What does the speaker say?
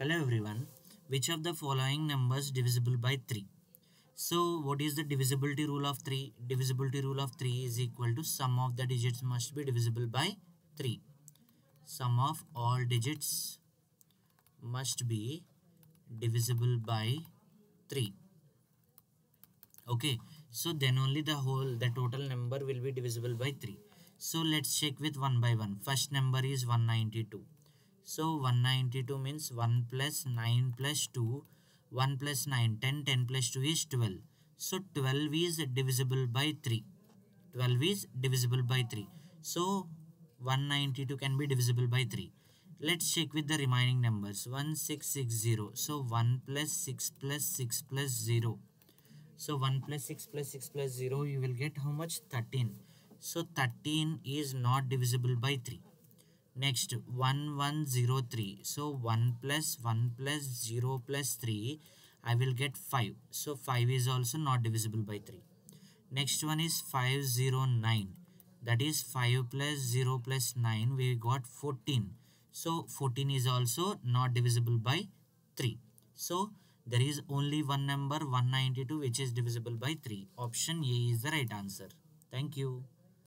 Hello everyone. Which of the following numbers divisible by 3? So what is the divisibility rule of 3? Divisibility rule of 3 is equal to sum of the digits must be divisible by 3. Sum of all digits must be divisible by 3. Okay. So then only the whole the total number will be divisible by 3. So let's check with one by one. First number is 192 so 192 means 1 plus 9 plus 2, 1 plus 9, 10, 10 plus 2 is 12. So 12 is divisible by 3. 12 is divisible by 3. So 192 can be divisible by 3. Let's check with the remaining numbers. 1660. So 1 plus 6 plus 6 plus 0. So 1 plus 6 plus 6 plus 0 you will get how much? 13. So 13 is not divisible by 3 next 1103 so 1 plus 1 plus 0 plus 3 I will get 5 so 5 is also not divisible by 3 next one is 509 that is 5 plus 0 plus 9 we got 14 so 14 is also not divisible by 3 so there is only one number 192 which is divisible by 3 option A is the right answer. Thank you